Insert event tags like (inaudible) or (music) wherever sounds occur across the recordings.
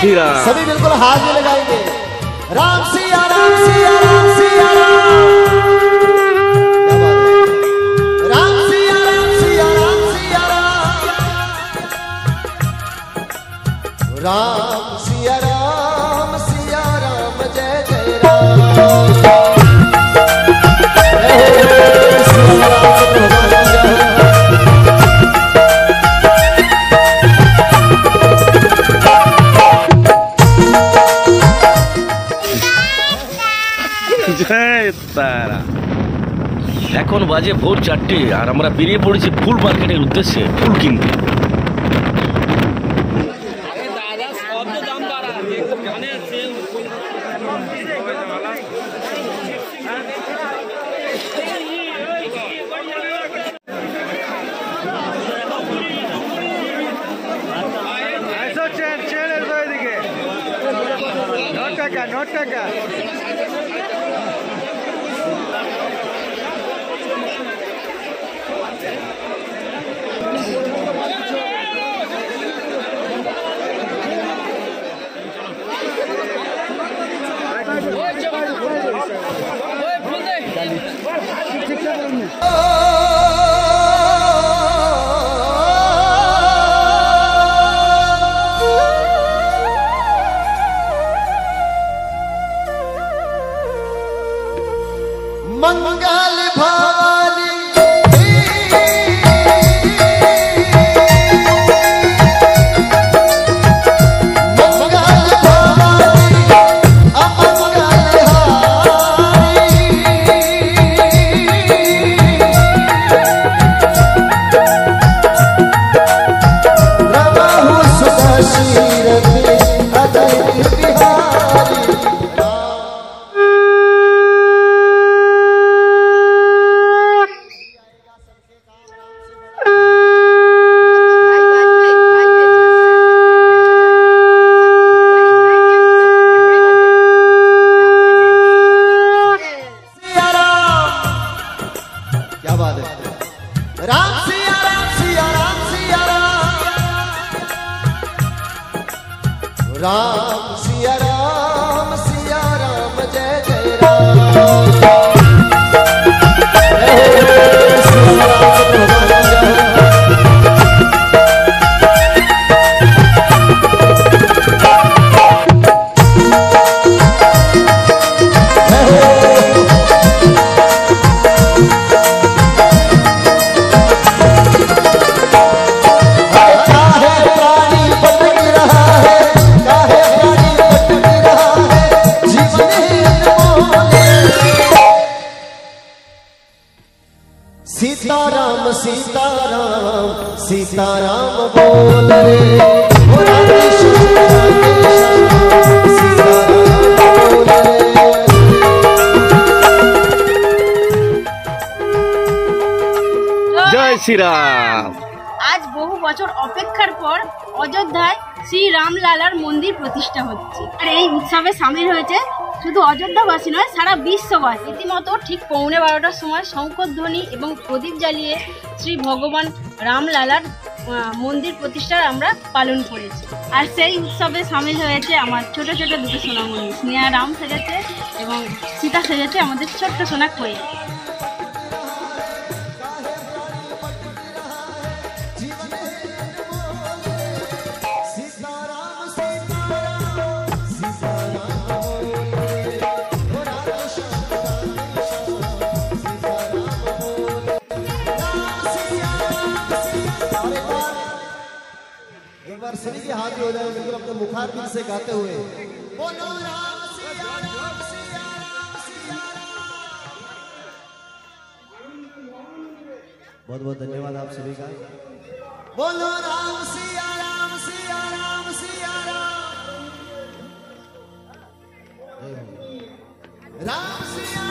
सभी बिल्कुल हाथ में लगाएँगे। राम सिया राम सिया राम सिया? राम सिया राम सिया राम सिया। राम राम। এখন বাজে ভোর চারটে আর আমরা বেরিয়ে পড়েছি ফুল মার্কেটের উদ্দেশ্যে ফুল কিনতে। मंगल भवानी सीताराम बोल रे ओ राधे श्याम, राधे श्याम, सीताराम बोल रे জয় শ্রীরাম আজ বহু বছর অপেক্ষার পর অযোধ্যায় শ্রী রামলালার মন্দির প্রতিষ্ঠা হচ্ছে আর এই উৎসবে সামিল হয়েছে শুধু অযোধ্যাবাসী নয় সারা বিশ্ববাসী রীতিমতো ঠিক পৌনে বারোটার সময় শঙ্করধ্বনি এবং প্রদীপ জ্বালিয়ে শ্রী ভগবান রামলালার আহ, মন্দির প্রতিষ্ঠার আমরা পালন করেছি। আর সেই উৎসবে সামিল হয়েছে আমার ছোট ছোট দুটো সোনামণি। স্নেহা রাম সেজেছে এবং সীতা সেজেছে আমাদের ছোট্ট সোনা খয়ে। सभी के हाथ हो जाए बिल्कुल अपने मुखारबिंद से गाते हुए। बोलो राम सिया राम सिया राम सिया बहुत बहुत धन्यवाद आप सभी का। बोलो राम सिया राम सिया राम सिया राम। राम सिया।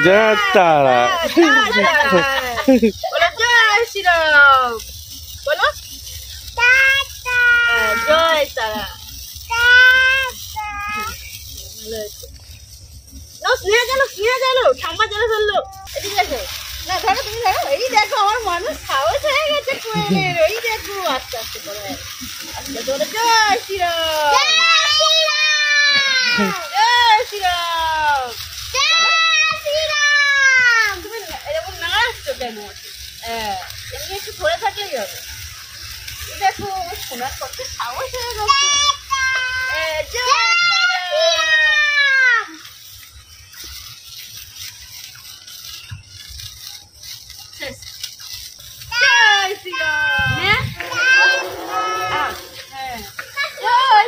জয় তারা বলো জয় শ্রীরাম। বলো জয় তারা স্নেহা গেল স্নেহা গেল ঠাম্মা জলে ফেলল এদিকে দেখো না এই দেখো আমার মানুষ সাহস হয়ে গেছে কোয়েলের এই দেখো আস্তে আস্তে করে আস্তে ধরে থাকলেই হবে এই দেখো আমার সোনার কত সাহস হয়ে গেছে এ, জয় শ্রীরাম শেষ। জয় শ্রীরাম আহ, হ্যাঁ। জয়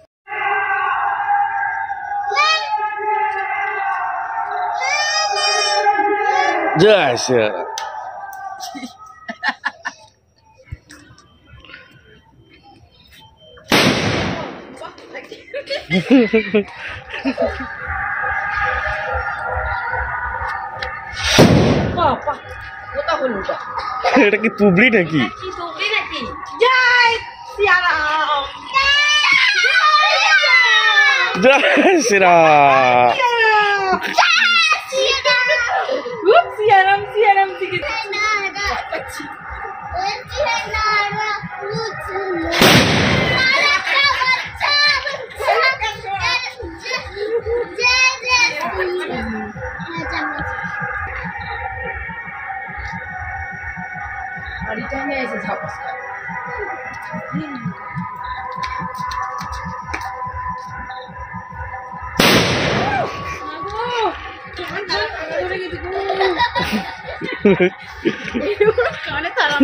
Yes, yeah. Papa, tahu. Ada ki publi lagi. Ki publi lagi. Jai, siara. Jai, siara. 리장에서 잡았어. 아고, 안돼, 오래게 되고. 이거 가네 사람.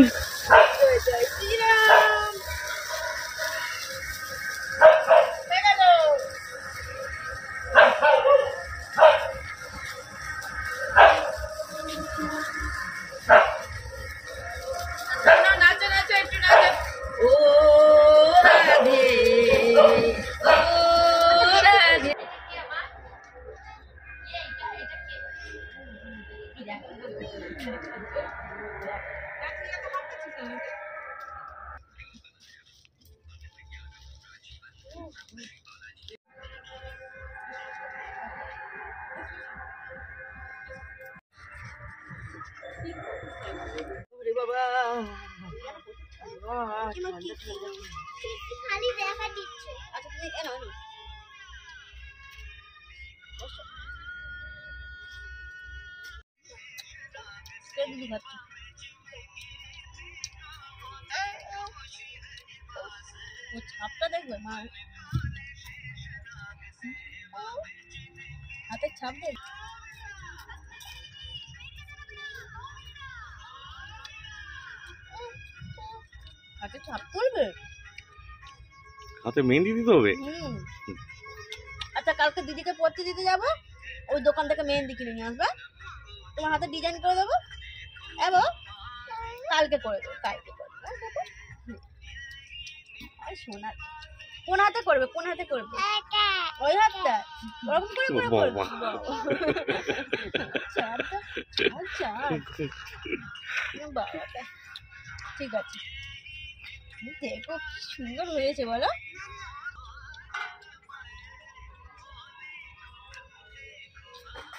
খালি দেখা দিচ্ছে আচ্ছা তুমি এনো এনো বসো। কে দিদি খাচ্ছে ও ছাপটা দেখবে মা হাতের ছাপ দেখ হাতে ছাপ তুলবে। হাতে মেহেন্দি দিতে হবে? আচ্ছা কালকে দিদিকে পড়তে দিতে যাব। ওই দোকান থেকে মেহেন্দি কিনে নিয়ে আসবে। তোমার হাতে ডিজাইন করে দেবো। এবং কালকে করে দেবো কালকে করে দেবো। আর সোনা কোন হাতে করবে কোন হাতে করবে? ওই হাতটা। ওরকম করে করে করবে। (laughs) ঠিক আছে। দেখো সুন্দর হয়েছে বলো?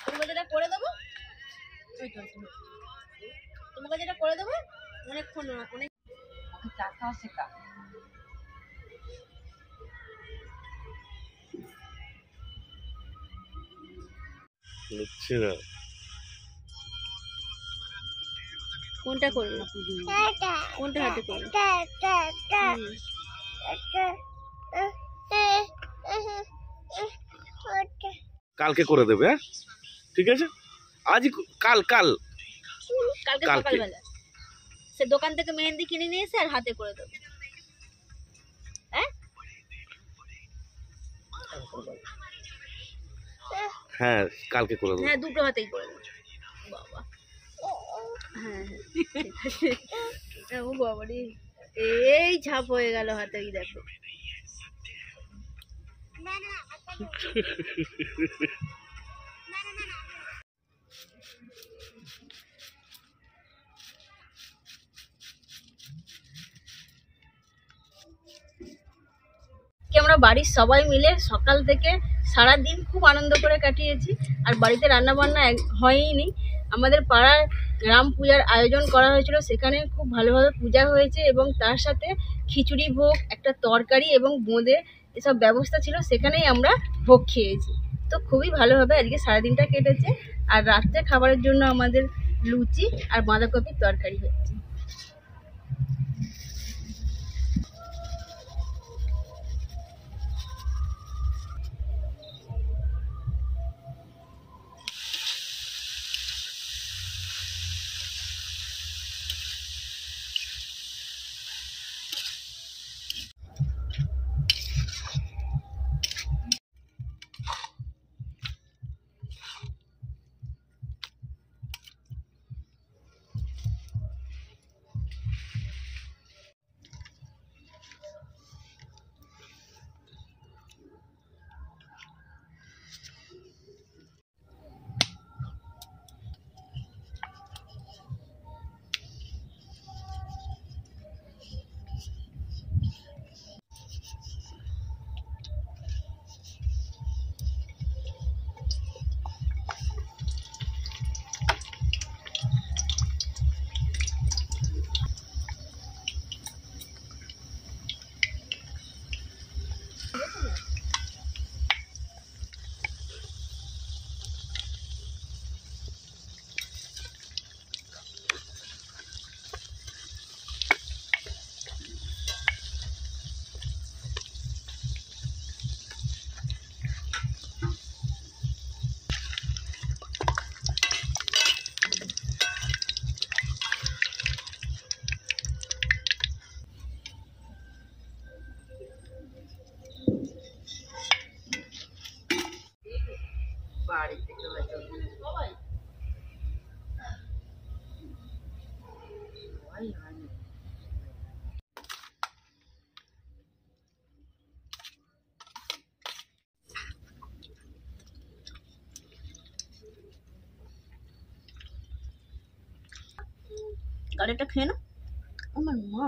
তোমাকে করে দেবো? তোমাকে করে দেবো? অনেকক্ষণ অনেক টাকাও শেখা কোনটা করবে কোনটা হাতে হুম। কালকে করে দেবে হ্যাঁ? ঠিক আছে? আজই ক- কাল কাল। কালকে কালকে। সকালবেলা। সে দোকান থেকে মেহেন্দি কিনে নিয়ে এসে আর হাতে করে দেবে। হ্যাঁ? হ্যাঁ কালকে করে দেবো। হ্যাঁ দুটো হাতেই করে দেবো। বাবা। হ্যাঁ হ্যাঁ। এই ছাপ হয়ে গেল হাতে দেখো। আমরা বাড়ির সবাই মিলে সকাল থেকে সারা দিন খুব আনন্দ করে কাটিয়েছি, আর বাড়িতে রান্না বান্না হয়নি আমাদের পাড়ার গ্রাম পূজার আয়োজন করা হয়েছিল। সেখানে খুব ভালোভাবে পূজা হয়েছে এবং তার সাথে খিচুড়ি ভোগ, একটা তরকারি এবং বোঁদে এসব ব্যবস্থা ছিল। সেখানেই আমরা ভোগ খেয়েছি। তো খুবই ভালোভাবে আজকে সারাদিনটা কেটেছে। আর রাত্রে খাবারের জন্য আমাদের লুচি আর বাঁধাকপির তরকারি হয়েছে। গাড়িটা খেয়ে না আমার মা